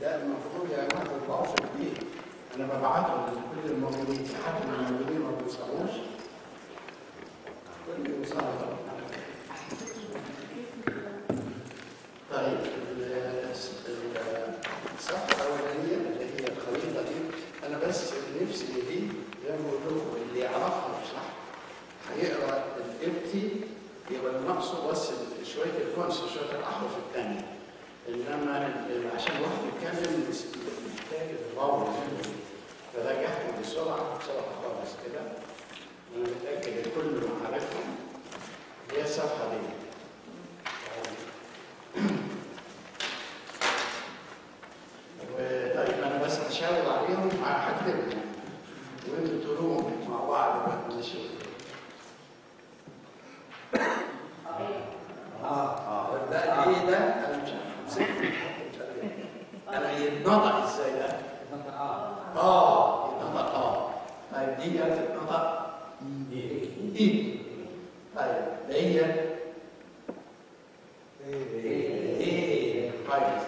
ده المفروض يا جماعة في البيت أنا ببعته لكل الموجودين من الموجودين ما بيوصلوش. كل بيوصل طبعا طيب ال- الصفحة الأولانية اللي هي الخريطة دي أنا بس نفسي دي زي ما بقول لكم اللي يعرفها صح هيقرأ الإبتي يبقى ناقصه بس شوية الكونس شوية الأحرف الثانية إنما عشان الواحد يتكلم محتاج الواو فراجعهم بسرعة بسرعة خالص كده. أنا متأكد الكل عارفهم هي الصفحه دي طيب أنا بس هشاور عليهم هكتبهم وانتوا تقولوهم مع بعض بقى ماشي آه آه ده إيه ده أنا مش عارف امسكه أنا يتنطق إزاي ده؟ آه يتنطق آه طيب دي تتنطق اي طيب دي إيه كويس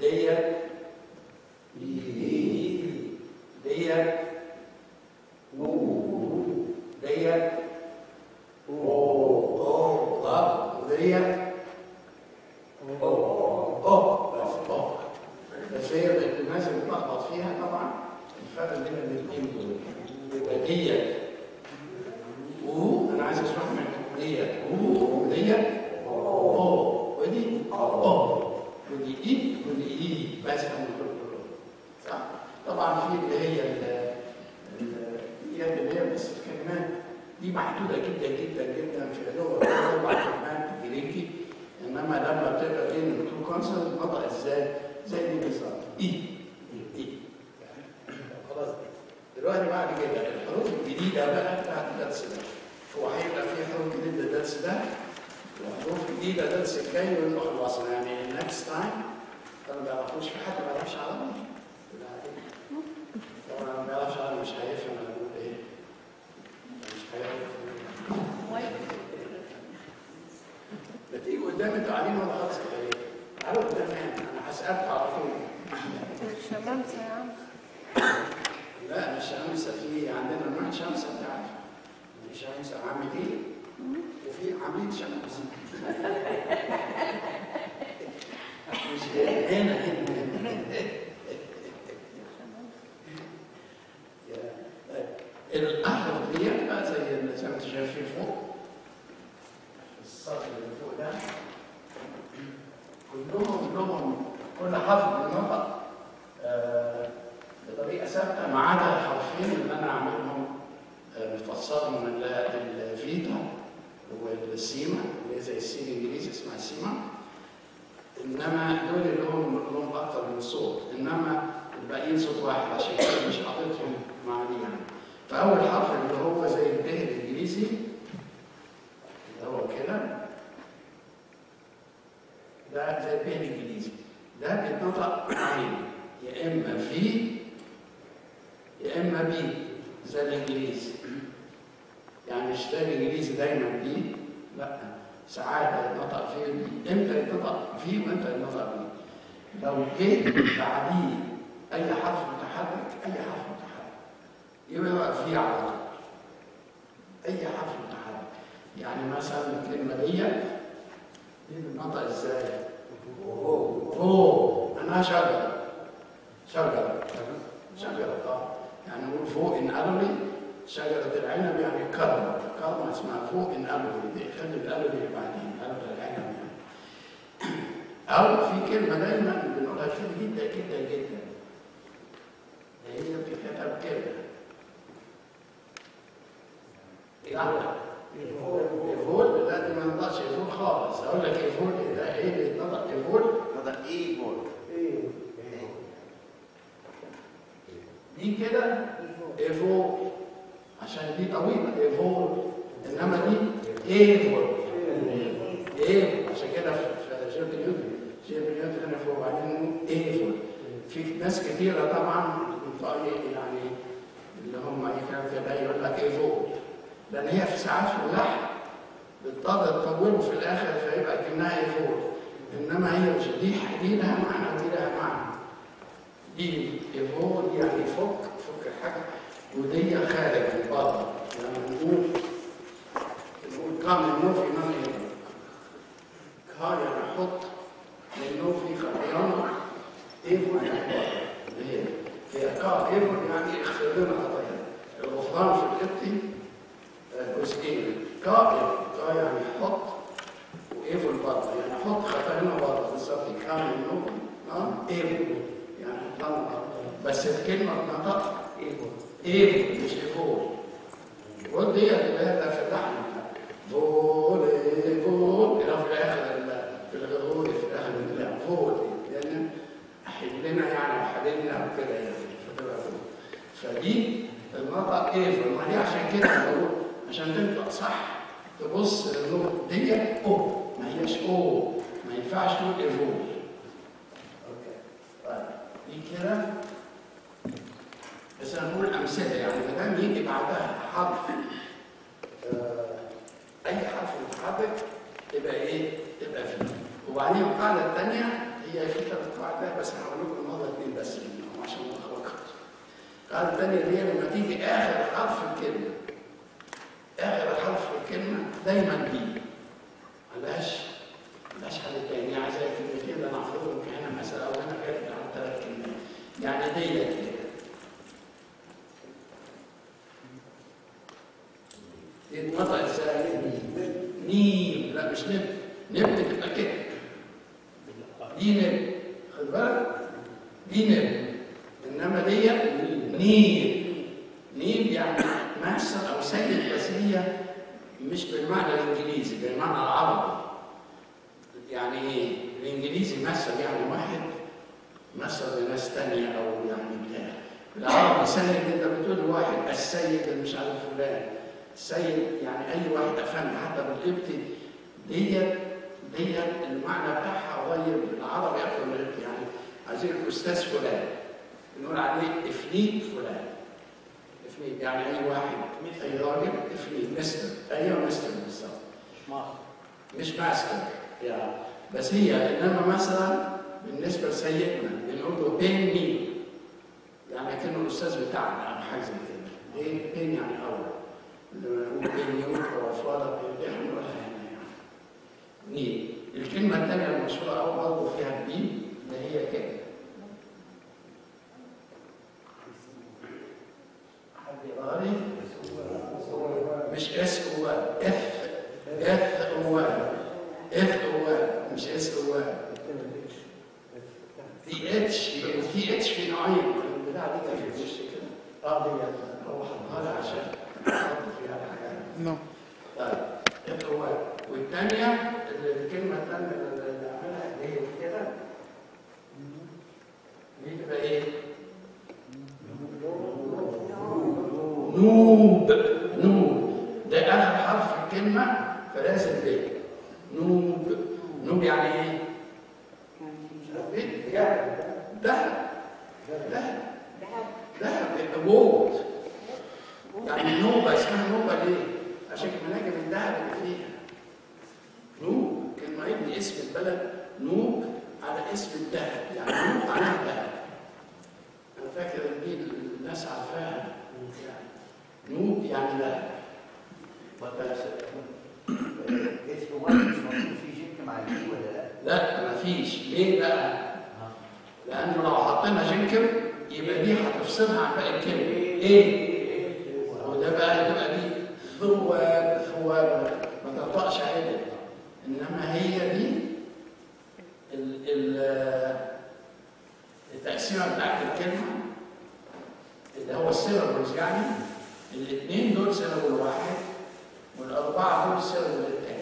ديت ديت ديت اوه آه وديت اوه اوه بس اوه بس هي الناس اللي بتلخبط فيها طبعا الفرق بين الاثنين دول يبقى ديت أو أنا عايز اشرح لك ديت أو وديت اوه ودي اوه ودي اي ودي اي بس هم دول كلهم صح طبعا في اللي هي ال- ال- اليد اللي هي بس الكلمات دي محدوده جدا جدا جدا في لغه أربع كلمات جريكي انما لما بتبقى بين two consonant نطق إزاي زي دي بالظبط اي اي خلاص دلوقتي بعد كده الحروف الجديده بقى بتاعت الدرس ده هو هيبقى في حروف جديده الدرس ده وحروف جديده الدرس الجاي ونبقى خلصنا يعني ال next time ما بيعرفوش في حد ما يعرفش عربي لا طبعا ما بيعرفش عربي مش هيفهم أنا بقول إيه مش هيفهم ما تيجي قدام أنتوا قاعدين ولا خلاص كده ليه؟ تعالوا قدام أنا هسألكوا على طول. شمامسة يا عم لا مش شمسة في عندنا نوع شمسة انت عارف في شمسة عاملين وفي عاملين شمس مش هنا هنا هنا يا- طيب، الأحرف ديت بقى زي اللي زي ما أنتم شايفين فوق في السطر اللي فوق ده كلهم لهم كل حرف بينطق آه، بطريقه ثابته ما عدا الحرفين اللي أنا عاملهم آه، مفصلهم من ال- الفيتا والسيما اللي هي زي السين الانجليزي اسمها السيما انما دول اللي هم لهم أكتر من صوت انما الباقيين صوت واحد عشان كده مش حاططهم مع دي يعني فاول حرف اللي هو زي الب الانجليزي اللي هو كده ده زي الب الانجليزي ده بيتنطق عين يا اما في يا اما بي زي الانجليزي يعني مش زي الانجليزي دايما b لا. ساعات يتنطق v b إمتى يتنطق v وإمتى يتنطق b لو جه بعديه أي حرف متحرك أي حرف متحرك. يبقى يبقى v على طول. أي حرف متحرك. يعني مثلا الكلمة دي دي بتنطق إزاي؟ فوق انها شجرة. شجرة. شجرة. آه. يعني نقول فوق انقلوا لي شجرة العنب يعني كرمه كرمه اسمها فوق دي خلي القلب اللي بعدين قلب العنب يعني. أو في كلمة دايما بنقولها كتير جدا جدا جدا. هي بتتكتب كده يفول. لا دي ما نقدرش يفول خالص. أقول لك يفول ده إيه اللي يتنطق يفول؟ هذا ايجول دي كده؟ ايفول عشان دي طويلة. إيفول. إنما دي إيفول. إيه عشان كده في جيب نيوتن. جيب نيوتن وبعدين إيفول. في ناس كتيرة طبعا يعني اللي هم اي كلام كده يقول لك إيفول. لأن هي في ساعات في اللحن بتضطر تطوله في الآخر فيبقى كأنها إيفول. إنما هي مش دي دي لها معنى ودي لها معنى. دي ايفو دي يعني فك فك الحاجة. ودي خارج البطن يعني نقول نقول كام النو في نون ايفو كا يعني حط لأنه في خطيانه ايفو يعني؟ هي كا ايفو يعني اغفر لنا خطايانا الغفران في القبطي جزئين كا ايفو كا يعني حط وايفو البطن يعني حط خطايانا بطن بالظبط كامل النو آه ايفو يعني حطها بس الكلمة بنطق ايفو ايفو مش ايفو فول دي اللي هي في اللحن فول فول إلى في الآخر ال- في الغرور في الآخر لا فول لأن حلنا يعني وحللنا وكده يعني فدي النطق ايفو ما دي عشان كده بقول عشان تنطق صح تبص للنقطة دي أو ما هياش أو ما ينفعش تقول ايفو أوكي طيب دي كده بس هنقول أمثلة يعني ما دام يجي بعدها حرف آه، أي حرف متحرك تبقى إيه؟ تبقى فيه. وبعدين القاعدة الثانية هي في ثلاث قواعد بس هقول لكم النهارده اثنين بس منهم عشان ما نخرجش القاعدة الثانية اللي هي لما تيجي آخر حرف الكلمة آخر حرف الكلمة دايما بي. ملهاش ملهاش حل تاني Yeah. عايزين الأستاذ فلان. بنقول عليه افنيد فلان. افنيد يعني أي واحد. أي راجل. افنيد مستر. أيوه مستر بالظبط. مش ماستر. يعني بس هي إنما مثلا بالنسبة لسيدنا بنقول له بين مي يعني كأنه الأستاذ بتاعنا أو حاجة زي كده. بين بين يعني أول. لما نقول بين يوم أو فاضل بين إحنا نقولها هنا يعني. نيل الكلمة الثانية المشهورة قوي برضه فيها البي اللي هي كده حد يقرا لي؟ مش اس أو اف اف أو اف أو مش اس أو تي اتش يبقى تي اتش في نوعين البتاع دي كان في وش كده آه دي هو حطها لي عشان أحط فيها الحاجات نو طيب اف أو والثانيه الكلمة الثانية اللي عملها اللي هي كده دي تبقى إيه؟ نوب نوب ده اخر حرف في الكلمة فلازم ب نوب نوب يعني إيه؟ ذهب. ذهب. ذهب. ذهب. جولد يعني نوبة اسمها نوبة ليه؟ عشان مناجم الذهب اللي فيها. نوب. كلمة ابني اسم البلد نوب على اسم الذهب. يعني نوب معناها ذهب. أنا فاكر إن دي الناس عارفاها. يعني نوب يعني ذهب. اسمه واحد مش موجود لا؟ لا مفيش ليه بقى؟ لأنه لو حطينا جنكر يبقى دي هتفصلها عن باقي الكلمة إيه؟ وده بقى تبقى دي ثواب ثواب ما تنطقش عدل إنما هي دي ال ال التقسيمة بتاعت الكلمة اللي هو السيلابلز يعني الاثنين دول سيلابل واحد والأربعة دول سيلابل الثاني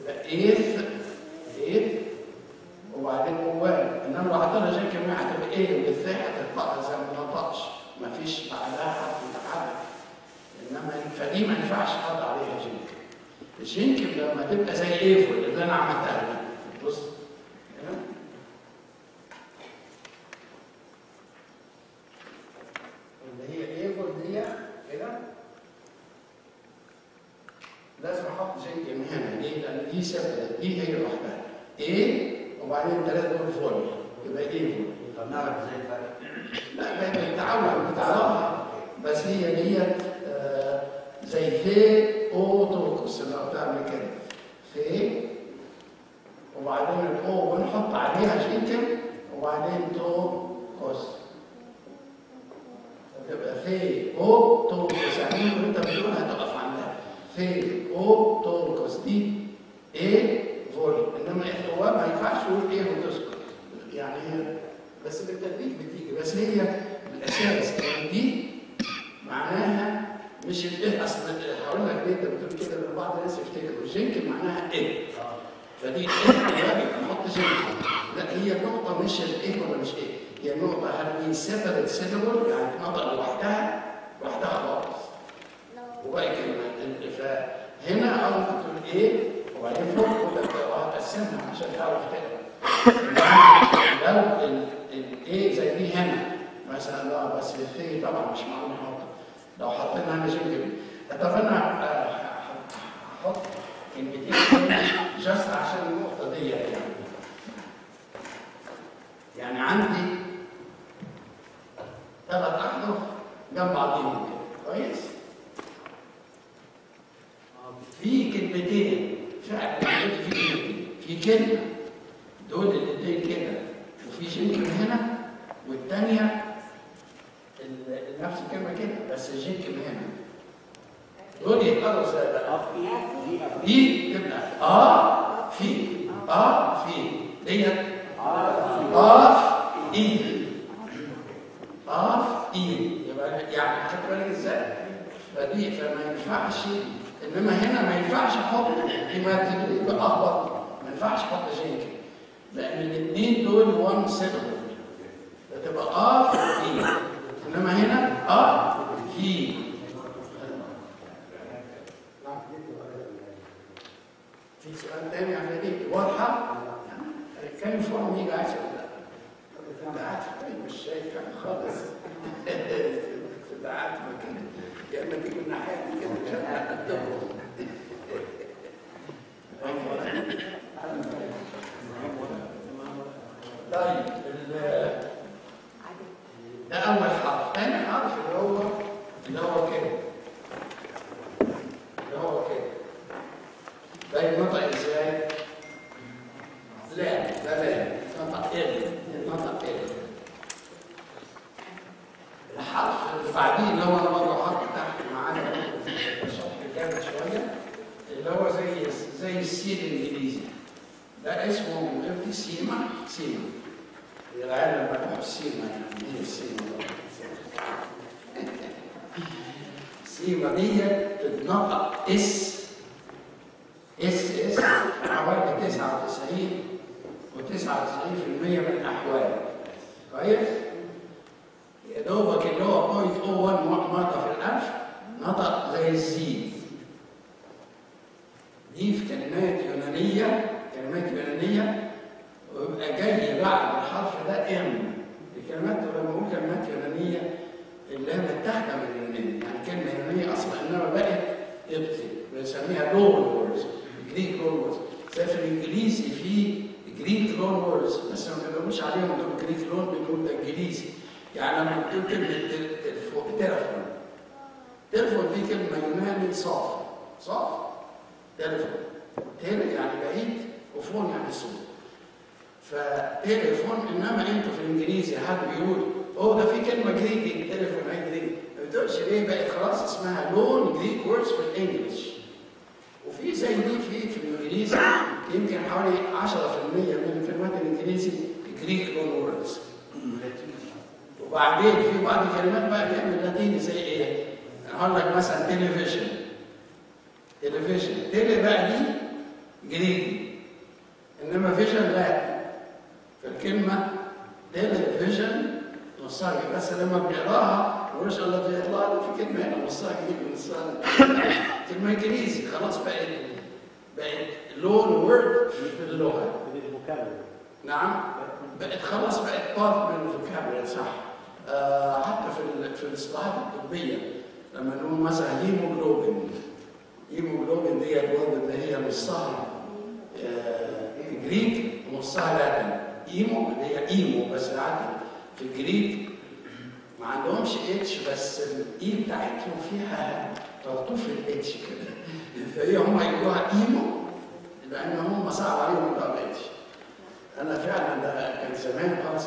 تبقى إيث وبعدين موال إنما لو حطينا جاي كمية هتبقى إيه والثاء هتنطقها زي ما تنطقش مفيش بعدها حرف متحرك. إنما فدي ما ينفعش أحط عليها جنك الجنك لما تبقى زي ايفول اللي أنا عملتها ولكن فهنا اول تقول إيه وبعدين فوق وهقسمها عشان تعرف تقرا لو الايه زي دي هنا مثلا لو بس في طبعا مش معقول نحط لو حطينا هنا جنب طب أنا هحط كلمتين جاست عشان النقطه دي يعني يعني عندي صحيح؟ يا دوبك اللي هو 0.01 نقطة في الألف نطق زي الزين إيه بقت خلاص اسمها loan Greek words في ال English وفي زي دي في في الإنجليزي يمكن حوالي 10% من الكلمات الإنجليزي Greek loan words وبعدين في بعض الكلمات بقى بيعمل لاتيني زي إيه؟ هقول لك مثلا تلفزيون تلفزيون tele بقى دي Greek إنما vision لا. فالكلمة تلفزيون الصالح بس لما بيقراها. ما شاء الله بيطلع له في كلمة هنا نصها كلمه من الصالح. كلمة إنجليزي. خلاص بقت بقت loan word في اللغة. نعم. بقت خلاص بقت part من ال vocabulary صح. آه حتى في في الاصطلاحات الطبية لما نقول مثلا hemoglobin hemoglobin دي ال word اللي هي نصها Greek ونصها Latin. ايمو اللي هي ايمو بس Latin. في ال Greek ما عندهمش H بس ال E بتاعتهم فيها طرطوف ال H كده. فهي هم يقولوها إيمو لأن هم صعب عليهم ينطقوا ال H أنا فعلا ده كان زمان خالص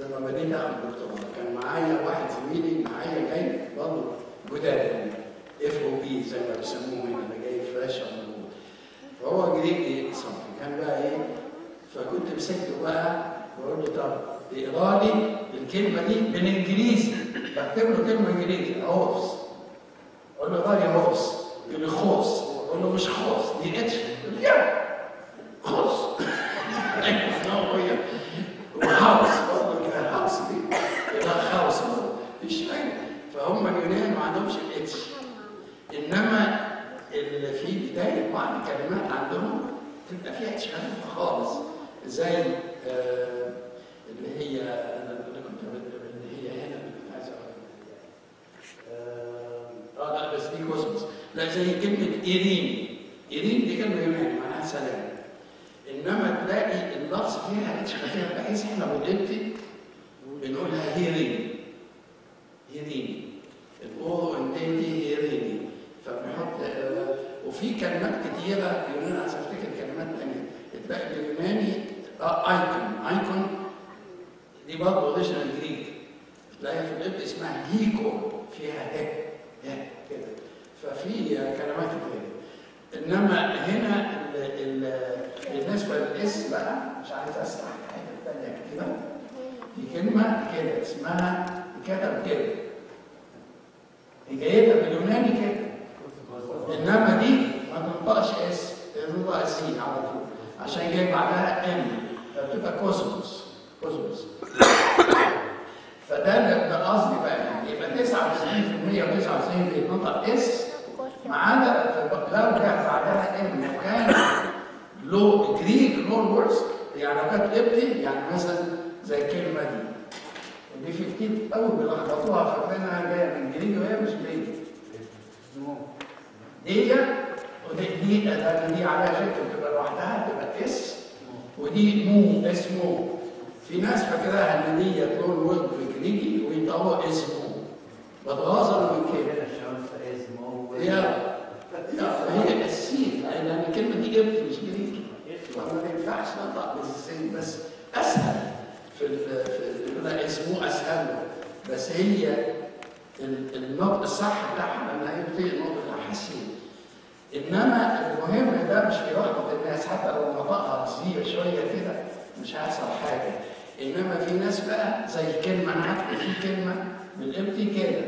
لما بديت أخد دكتوراه كان معايا واحد زميلي معايا جاي برضه جداد يعني FOB زي ما بيسموه هنا ده جاي موجود فهو جريجي صنفي كان بقى إيه فكنت مسكته بقى بقول له طب اقرا لي الكلمة دي بالإنجليزي. بكتب له كلمة إنجليزي. هورس أقول له اقرا لي هورس يقول لي خوص أقول له مش خوص دي اتش يقول لي خوص وهاوس برضه هاوس دي كده هاوس برضه مفيش حاجة. فهم اليونان ما عندهمش ال H إنما اللي في بدايه بعض الكلمات عندهم تبقى فيها H خالص. زي آه اللي هي أنا اللي كنت اللي هي هنا اللي عايز آه لا بس دي كوزموس لا زي كلمة ايرين ايرين دي كلمة يوناني معناها سلام. إنما تلاقي اللفظ فيها H خفيفه بحيث إحنا بالقبطي بنقولها هيرين هيرين الاورو انتيتي هيريني فبنحط آه، وفي كلمات كتيره يوناني عايز افتكر كلمات ثانية تلاقي باليوناني آه ايكون ايكون دي برضه اوريجينال جريك تلاقيها في القبط اسمها هيكو فيها هيك هيك كده ففي كلمات كتير انما هنا ال ال بالنسبة لل S بقى مش عايز اسمع حاجة ثانية كده دي كلمه كده اسمها كتب كده هي جاية باليوناني كده انما دي ما تنطقش S تنطق Z على طول عشان جاي بعدها M فبتبقى كوزموس كوزموس فده ده قصدي بقى. يبقى 99% و99 بيتنطق S ما عدا لو جاء بعدها M وكان لو Greek loan words يعني لو كانت قبطي يعني مثلا زي الكلمة دي. ودي في كتير قوي بيلخبطوها فاكرينها جاية من Greek وهي مش Greek دي ودي دي لأن دي عليها شكل تبقى لوحدها تبقى S ودي مو اسمه. في ناس فاكراها ان دي loan word بالجريكي وينطقوها اسمه. بتغاظر من كده. اسمه. يا يا هي السين لأن الكلمة دي قبط مش جريكي فما ينفعش نطق بالسين. بس أسهل في ال في اسمه أسهل. بس هي ال- النطق الصح بتاعها لأن هي بتنطق السين إنما المهم ده مش بيلخبط الناس حتى لو نطقها رسميه شوية كده مش هيحصل حاجة إنما في ناس بقى زي كلمة أنا هكتب في كلمة بالقبطي كده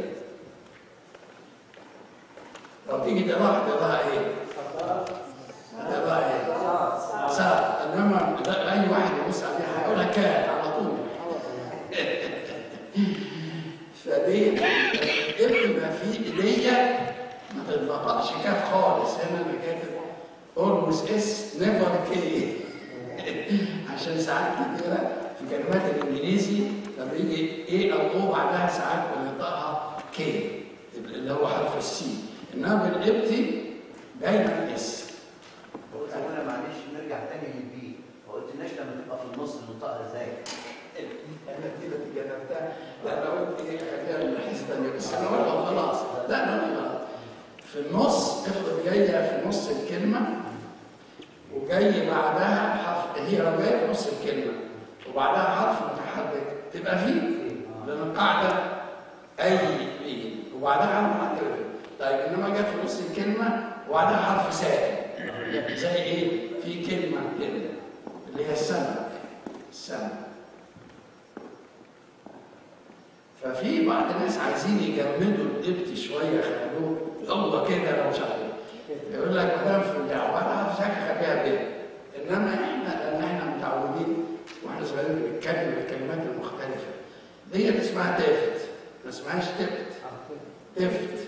طب تيجي تقراها إيه؟ تقراها إيه؟ صح انما لا اي واحد يبص عليها هيقولها كان على طول فدي بتبقى في ايديا ما تتنطقش كاف خالص هنا أنا كاتب اولموس اس نيفر كي عشان ساعات كتيرة في كلمات الانجليزي لما يجي إيه أو أو بعدها ساعات بننطقها كي اللي هو حرف السي انما بالقبطي دايما اس قلت أنا معلش نرجع تاني للبي ما قلتلناش لما تبقى في النص ننطقها إزاي أنا كده تجنبتها لا أنا قلت إيه خليها من حيث ثانية بس أنا قلتها خلاص لا لا لا في النص افرض جاية في نص الكلمة وجاي بعدها حرف هي لو جاية في نص الكلمة وبعدها حرف متحرك تبقى في لأن القاعده اي إيه وبعدها حرف متحرك طيب انما جت في نص الكلمة وبعدها حرف ساكن زي إيه؟ في كلمه كده اللي هي السمك السمك ففي بعض الناس عايزين يجمدوا القبط شوية يخلوه هو كده لو مش عارف. يقول لك ما دام في عباره في شكل خليها كده إنما إحنا لأن إحنا متعودين وإحنا صغيرين بنتكلم الكلمات المختلفة. ديت اسمها تافت ما اسمهاش تفت تفت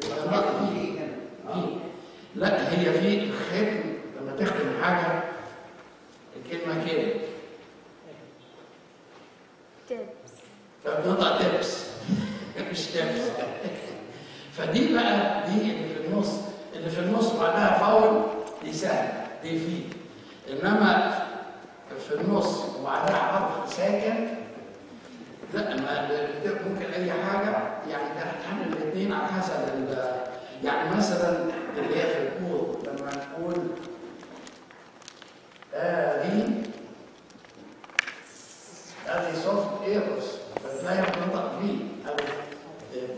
دي دي دي لا هي في الختم لما تختم حاجة الكلمة كده. تبس مش تبس فدي بقى دي اللي في النص. اللي في النص بعدها فاول دي سهله دي في. إنما في النص وبعدها حرف ساكن ال- ممكن أي حاجة. يعني تحمل الاثنين على حسب يعني مثلا اللي هي في الكود لما نقول ادي ادي سوفت ايرورز فتلاقي بنطق فيه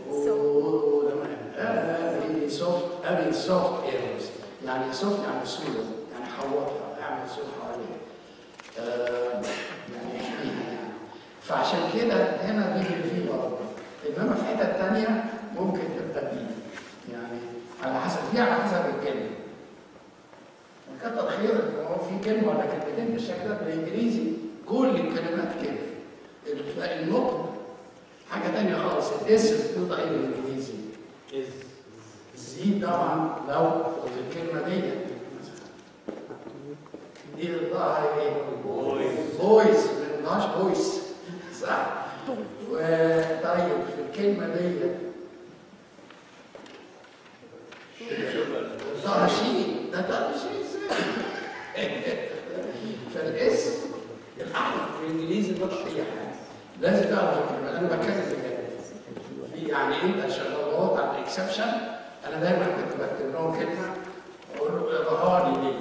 كود ادي سوفت ادي سوفت ايرورز يعني سوفت يعني سهوله يعني حوطها أعمل سهوله حواليها. آه، يعني احميها يعني. فعشان كده هنا بيجي فيه برضه. إنما في حتت تانية ممكن تبقى بي يعني على حسب دي على حسب الكلمة وكتر خير إن هو في كلمه ولا كلمتين بالشكل ده بالإنجليزي كل الكلمات كده ال- النطق حاجة تانية خالص. الاسم له تقييد طيب الانجليزي الزي طبعا لو في الكلمة دي. دي ضدها إيه؟ بويز بويز ما ينفعش بويز صح؟ طيب في الكلمة دي. طرشين ده طرشين إزاي؟ فالاسم الأحرف في الإنجليزي بيطلع أي حاجة. لازم تعرف الكلمة. أنا بتكلم في يعني لو دورت على الاكسبشن أنا دايما كنت بكتب لهم كلمة أقول له ليه؟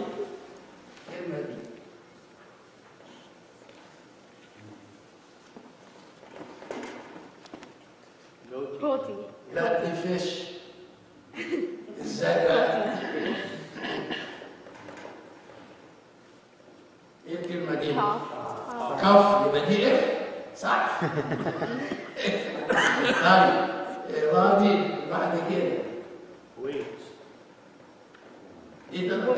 الكلمة دي. بروتي لا دي فيش. إزاي؟ بقى؟ إيه الكلمة دي؟ كف يبقى دي إف. صح؟ طيب راضي بعد كده. ويت إيه؟ ده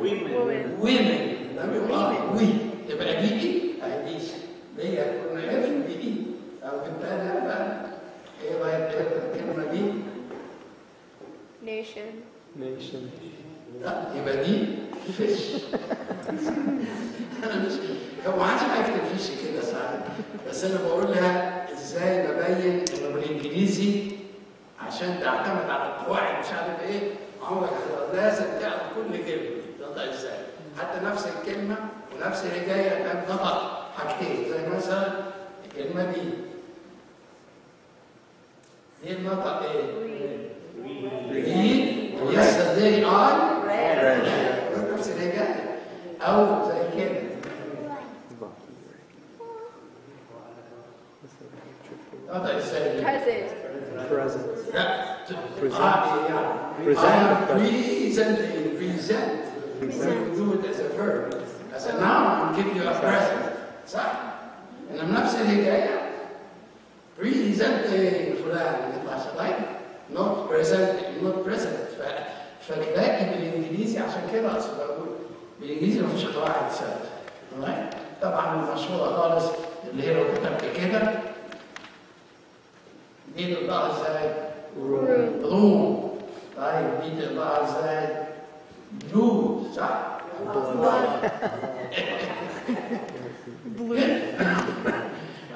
ويمن ويمن لم يقال وي. يبقى دي إيه؟ اديش دي كنا عرفنا دي إيه؟ أو إيه؟ كنت أنا بقى إيه رأيك الكلمة دي؟ nation nation لا يبقى دي fish أنا مش هو ما عادش هكتب fish كده ساعات بس أنا بقول لها إزاي ببين إنه بالإنجليزي عشان تعتمد على القواعد مش عارف إيه. عمرك لازم تعرف كل كلمة. تنطق إزاي؟ حتى نفس الكلمة ونفس الحكاية كان نطق حاجتين. زي مثلا الكلمة دي. دي النطق إيه؟ read yesterday I نفس hours I can. Not I present. Present. Yeah. Present. Ah. Present. I present. Present. present. do it as a verb. As a noun, I'm giving you a present. صح؟ And I'm not saying I presenting فلان يطلع صدق not presenting not present فالباقي بالانجليزي عشان كده اصل بقول بالإنجليزي مفيش قواعد ثابته تمام؟ طبعا المشهورة خالص اللي هي لو كتبت كده. دي تنطقها إزاي؟ room. طيب دي تنطقها إزاي؟ blue صح؟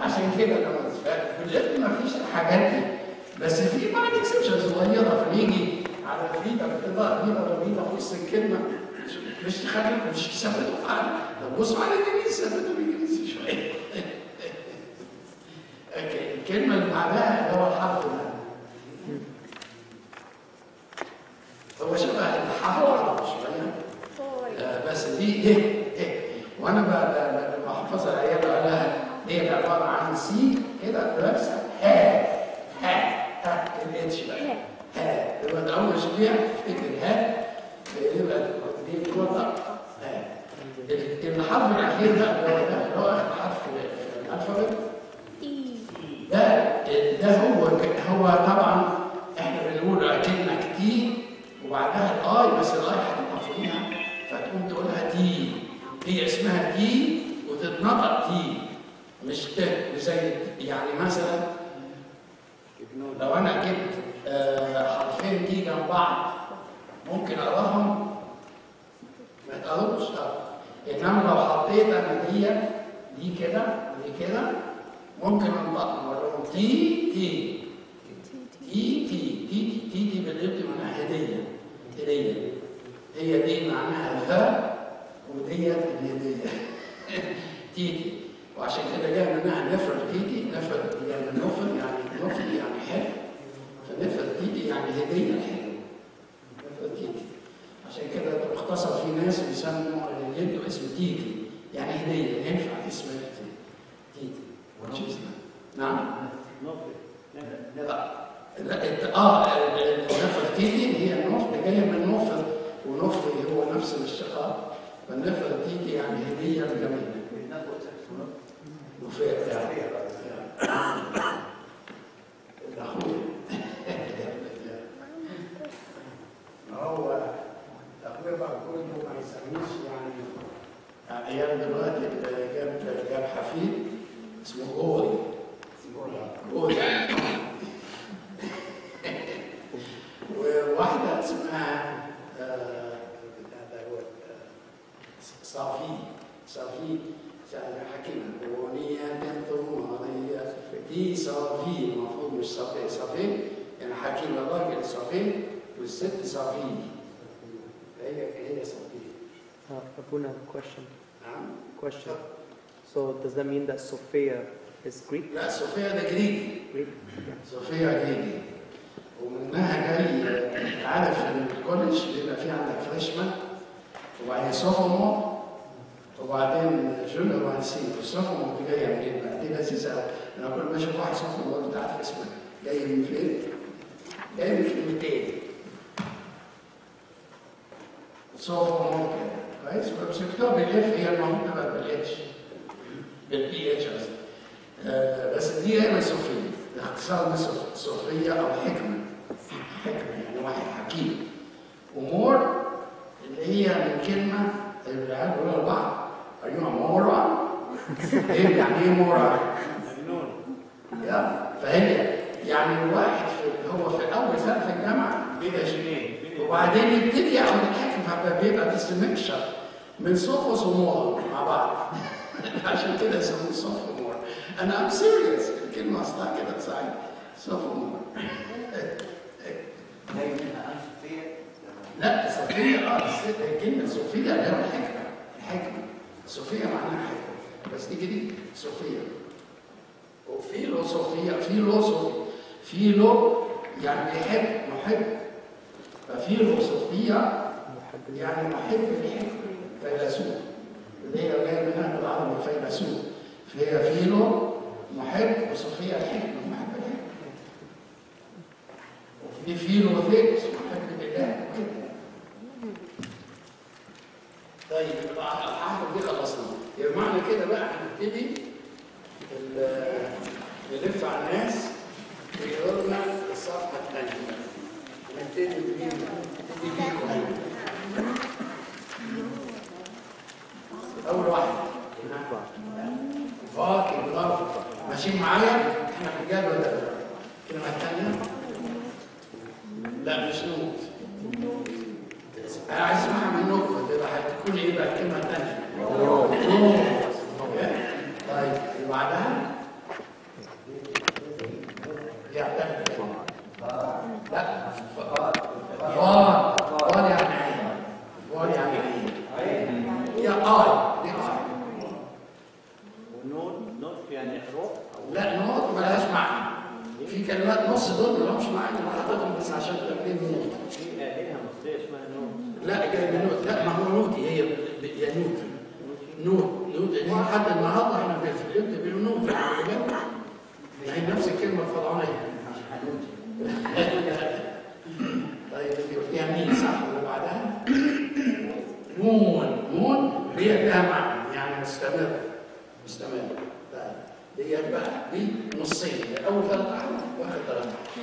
عشان كده لما في ما فيش الحاجات دي. بس في بعض exception صغيرة فنيجي على الفيتا بتنطق فيتا وفيتا في وسط الكلمة. مش- مش تثبته على طب بصوا على الإنجليزي ثبته بالانجليزي شوية. okay الكلمة اللي بعدها اللي هو الحرف ده. هو شبه الحرف شوية. آه، بس دي إيه إيه وأنا ب- ب- ب- بحفظ العيال لها دي عبارة عن C كده لابسه ها ها ها ال H بقى. ها لما تقول فيها تفتكر ها الحرف الاخير ده اللي هو ده اللي هو حرف ال alphabet ده ده هو هو طبعا إحنا بنقول اكنك T وبعدها ال I بس ال I هتبقى فوقيها فتقوم تقولها تي هي اسمها تي وتتنطق تي مش ت مش زي يعني مثلا لو أنا جبت آه، حرفين تي جنب بعض ممكن أقراهم. ما تقراهمش؟ طبعا إنما لو حطيت أنا دي دي كده ودي كده ممكن أنطق. مرهم تي تي تي تي تي تي تي بالقبطي معناها هدية. هدية. هي دي معناها الفاء وديت الهدية. تي تي وعشان كده جاء منها نفر تيتي نفر يعني نفر يعني نفر يعني حلو فنفر تيتي يعني هدية. حلو نفرتيتي عشان كده اختصر في ناس بيسموا اليد اسم تيتي. يعني هديه ينفع اسم تيتي. نعم. لا آه النفرتيتي هي النفر جاية من نفر ونفر هو نفس الاشتقاق فالنفرتيتي يعني هدية جميلة. وفي اخويا هو اخويا بقى كله ما يسميش يعني أيام دلوقتي جاب حفيد اسمه جول جول وواحدة اسمها آه، بتاع ده هو، آه، صافي صافي حكيمة أغنية ثمانية دي صافي المفروض مش صافي. صافي؟ يعني حكيمة الراجل صافي. والست صافي. هي هي صافي. Uh, Abuna, question. نعم. Question. So does that mean that Sophia is Greek? لا صوفيا ده جريجي. Greek? صوفيا جريجي. ومنها جاي عارف إن الكوليدج بيبقى فيه عندك فريشمان وبعدين sophomore وبعدين junior وبعدين senior ال sophomore دي جاية منين بقى؟ دي لذيذة قوي أنا كل ما أشوف واحد sophomore أنت عارف اسمه. جاي من فين؟ جاي من كلمتين sophomore كده. كويس؟ بس الكتاب بال F هي المفروض تبقى بال H بال PH آه، بس دي دايما صوفيا اختصار دي صوف- صوفيا أو حكمة. حكمة يعني واحد حكيم. ومور اللي هي من كلمة العيال بيقولوا لبعض أيوة مورا إيه يعني إيه مورا؟ فهي يعني الواحد في هو في أول سنة في كده اثنين بين وبعدين يبتدي يعمل حكم فبيبقى بس mixture من صوف ومور مع بعض. عشان كده يسموه صوف ومور أنا I'm serious الكلمة أصلها كده صحيح فيا لا صوفيا آه كلمه صوفيا اللي هو الحكمة. الحكمة. صوفيا معناها حكمة. بس دي صوفيا وفيلو صوفيا فيلو صوفيا فيلو يعني بيحب محب. ففيلو صوفيا يعني محب الحكمة. فيلسوف. اللي هي جاية منها بالعربي فيلسوف فهي فيلو محب وصوفيا الحكمة محب الحكمة وفي فيلوثيئوس محب لله كده طيب يبقى الحرف دي خلصنا يبقى معنى كده بقى هنبتدي ال- نلف على الناس ويقول لنا الصفحة الثانية نبتدي بمين؟ نبتدي بيكم هنا. أول واحد فاك برافو ماشيين معايا إحنا في الجدول ده الكلمة الثانية لا مش نوت أنا عايز أسمعها منكم تبقى هتكون إيه بقى الكلمة الثانية؟ نوت أوكي؟ طيب اللي بعدها يعتمد لا فار فار فار يعني عين فار يعني عين هي آي دي آي ونوت نوت يعني حروف لا نوت ملهاش معنى في كلمات نص دول ملهمش معنى أنا حاططهم بس عشان تقريب نوت في آلهة مصرية اسمها نوت لا جاي من نوت لا ما هو نوتي هي ب- يا نوت هي حتى النهارده إحنا في بيقولوا نوت يعني نفس الكلمة الفرعونيه طيب يعني صح اللي بعدها؟ نون نون هي لها معنى يعني مستمر مستمر طيب دي بقى دي نصين. اول ثلاث احرف واخر ثلاث احرف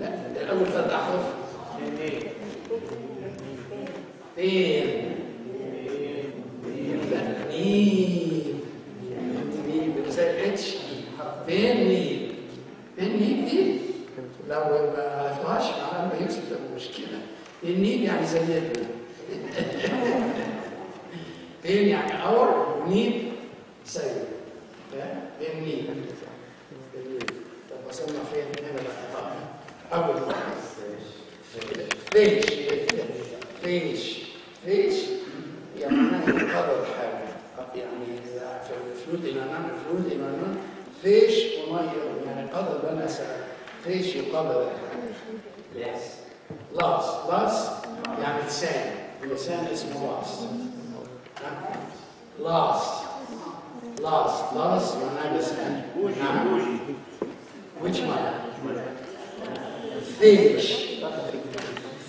لا الأول ثلاث احرف اثنين فين لا ميم ميم زي الاتش فين ميم فين ميم دي لو ما عرفتهاش معناها ما يكسب مشكله يعني زينا فين يعني اور ونيل سيد فين نيل طب وصلنا فين هنا بقى آه. اول فيش فيش فيش يعني قدر حاجة يعني في نون فلوت إلى نون فيش وميه يعني قدر بنا فيش يقدر لاس لاس لاس يعني لسان اللسان اسمه لاس ها؟ لاس لاس لاس معناه لسان بوجي نعم بوجي which one? فيش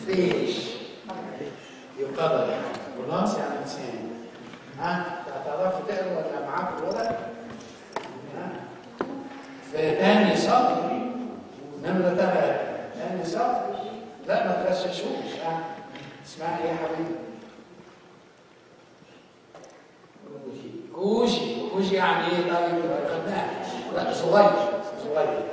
فيش يقدر ولاس يعني لسان ها تعرفوا تقروا ولا معاكم الورق ها في تاني سطر نمرة ثلاثة تاني سطر لا ما تغششوش ها اسمعني إيه يا حبيبي كوشي كوشي يعني إيه طيب خدناه لا صغير صغير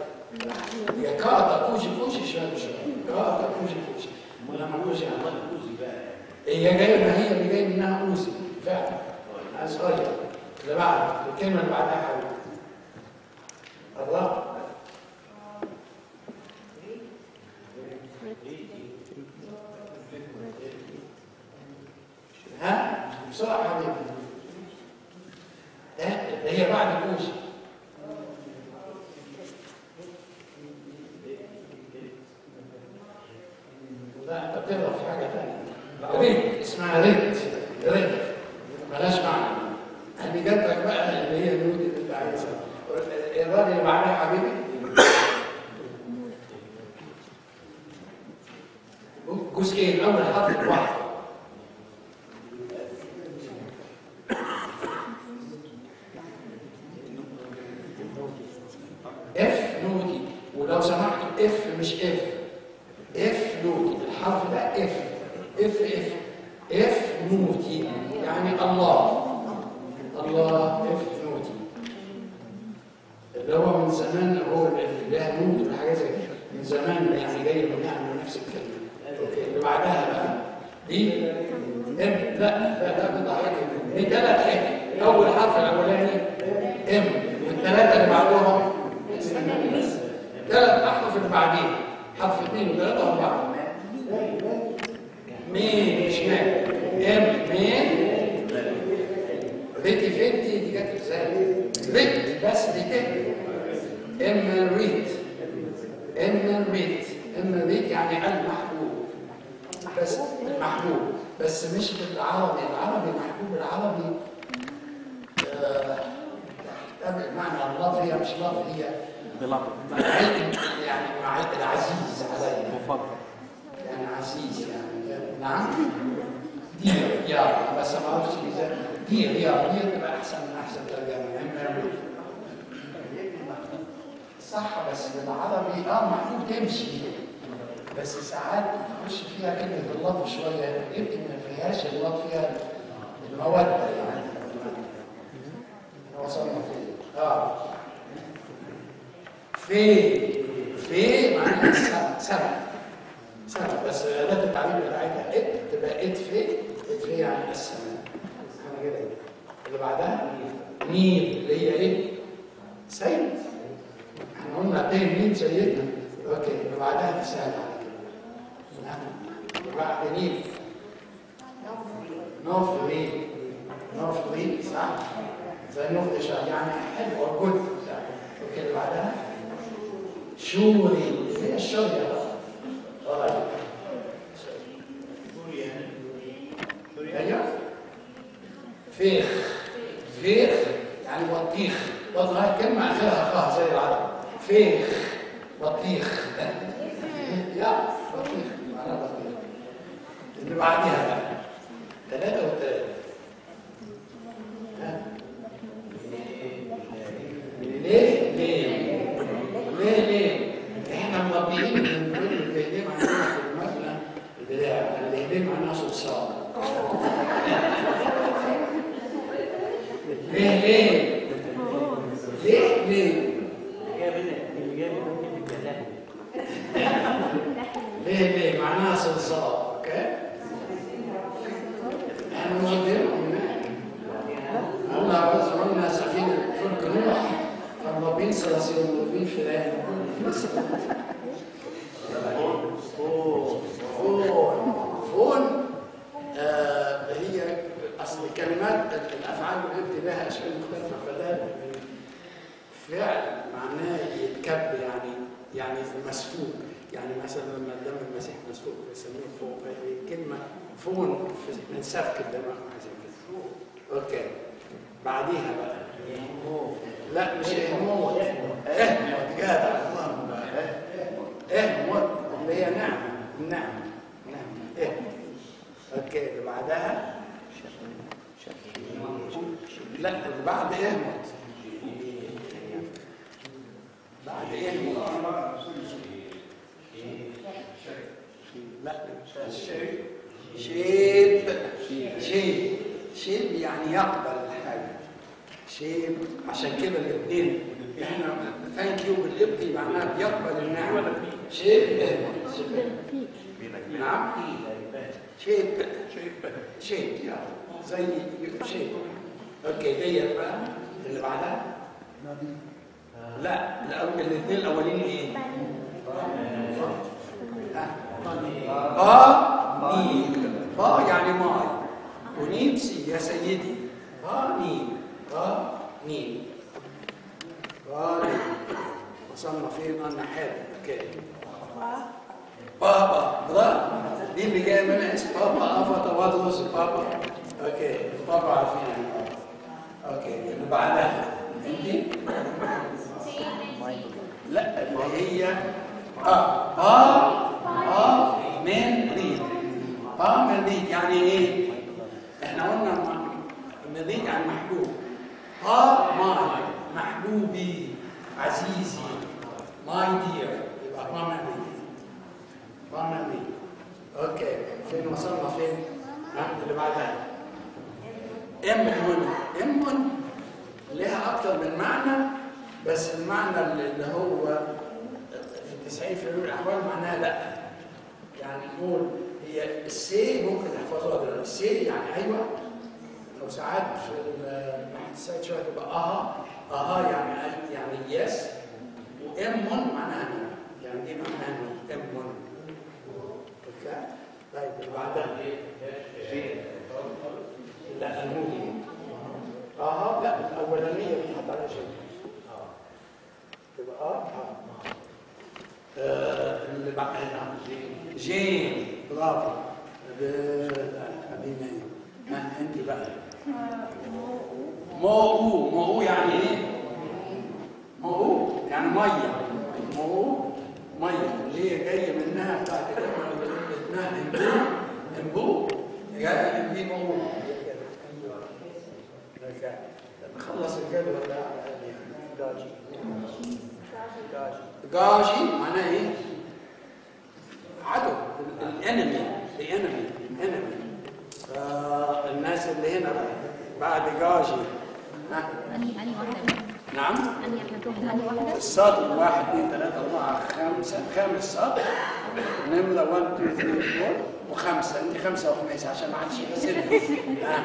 هي كاتا كوشي كوشي شوية شوية كاتا كوشي كوشي ولما كوشي يعني كوزي بقى هي جاية ما هي اللي جاية منها اوزي فعلا أنا صغير اللي بعد الكلمة اللي بعدها حبيبي الله ها بسرعة حبيبي ده ده هي بعد كوشي بتغلط في حاجة ثانية ريت اسمها ريت ريت ملهاش معنى اللي جاتك بقى اللي هي النود اللي انت عايزها الراجل اللي بعدها يا حبيبي جزئين اول حرف واحد اف نودي ولو سمحتوا اف مش اف اف نوتي الحرف ده اف اف اف اف نوتي يعني الله الله اف نوتي اللي هو من زمان هو اللي له نوت وحاجه زي كده من زمان يعني جاي منها من نفس الكلمة أوكي اللي بعدها بقى دي ام لا لا لا بضحك دي ثلاث حاجات اول حرف الاولاني ام والثلاثه اللي بعدهم ثلاث احرف اللي بعدين حرف اثنين وثلاثه واربعه مين مش مال ام مين ريتي فينتي دي جت إزاي؟ ريت بس دي كده ام ريت ام ريت ام ريت يعني المحبوب بس المحبوب بس مش بالعربي. العربي محبوب. العربي آه معنى هي مش لفظ هي بلحظة مع العلم يعني مع العزيز علينا مفضل. يعني عزيز يعني. نعم؟ دير يا بس ما أعرفش إذا دير يا دير تبقى أحسن من أحسن ترجمة. صح بس بالعربي آه محبوب تمشي. بس ساعات تخش فيها كلمة اللفظ شوية يمكن ما فيهاش اللفظ فيها المودة يعني. وصلنا فين؟ آه. في في معناها سبب سبب سبب بس أداة التعبير بتاعتها إت تبقى إت في إت في يعني السماء اللي بعدها نيل اللي هي إيه؟ سيد. قلنا إيه مين سيدنا أوكي اللي بعدها تسال على كده. نعم. بعد نيل نوفري نوفري صح؟ زي نوفري شا- يعني حلو أو جود أوكي اللي بعدها؟ شوري. هي الشورية بقى طيب أيوه. فيخ. فيخ يعني بطيخ. بطيخ كلمة آخرها خاء زي العرب. فيخ بطيخ. يا بطيخ. معناها بطيخ. اللي بعديها بقى. ثلاثة والثلاثة ها؟ ليه؟ ليه؟ ليه ليه؟ إحنا مربيين من كل اللي عندنا في المبنى البداية اللي معناها صلصال ليه ليه؟ ليه ليه؟ اللي جاي منك اللي جاي منك كلمة ليه ليه؟ معناها صلصال أوكي؟ إحنا مربيينهم هناك الله عز وجل سفينة فلك نوح مربين صراصير مربين فئران فون فون آه هي اصل الكلمات الأفعال والابت لها اشكال مختلفه فده فعل معناه يتكب يعني يعني مسفوك. يعني مثلا لما دم المسيح مسفوك بيسموه فوق كلمة فون في- من سفك الدم أوكي. بعديها بقى. لا مش اهموت اهموت جدع. اهموت اللي هي نعم نعم نعم. اهموت أوكي اللي بعدها؟ لا بعد اهمت بعد اهمت لا شيب. شيب. شيب شيب يعني يقبل الحاجة. شيب عشان كده الاثنين. إحنا ثانك يو بالابتي معناها بيقبل النعمة. شيب اهمت نعم. شيب. شيب. يا زي شيب. أوكي ديت بقى اللي بعدها. لا الأول الاثنين الأولين إيه؟ با نيل با يعني ماي. ونيل سي يا سيدي. با نيل با نيل با نيل وصلنا فين أنا حاجة أوكي. بابا. برافو دي اللي جاية منها. اسم بابا. أفا تواضعوس بابا. أوكي. بابا عارفين. أوكي اللي بعدها. أنت؟ لا اللي هي آه با با من ريد با من ريد يعني إيه؟ إحنا قلنا من ريد يعني محبوب. با my محبوبي عزيزي. my dear يبقى با من ريد با من ريد okay فين وصلنا؟ فين؟ اللي بعدها. ام ام لها أكتر من معنى بس المعنى اللي هو في 90% من الاحوال معناها لأ. يعني نقول هي السي ممكن دلوقتي. السي يعني أيوه. أو ساعات في السايد شوية تبقى أها. أها يعني يعني يس وام معناها يعني دي معناها ام طيب اللي بعدها. لا الاولانيه بتحط عليها شيء. تبقى آه. آه. آه، اللي بعدها جين. برافو. ب- حبيبي ها أنت بقى. موؤو موؤو يعني إيه؟ موؤو يعني مية. موؤو مية. اللي هي جاية منها بتاعت اسمها انبو انبو جاية دي موؤو نخلص الجدول ده على الأقل يعني. جاجي معناه إيه؟ عدو. الانمي الانمي الانمي فالناس اللي هنا بقى. بعد جاجي ها؟ نعم. السطر واحد. اثنين ثلاثة أربعة خمسة. خامس سطر نمرة 1 2 3 4 وخمسة. خمسة وخميس عشان ما حدش يغسلني ها؟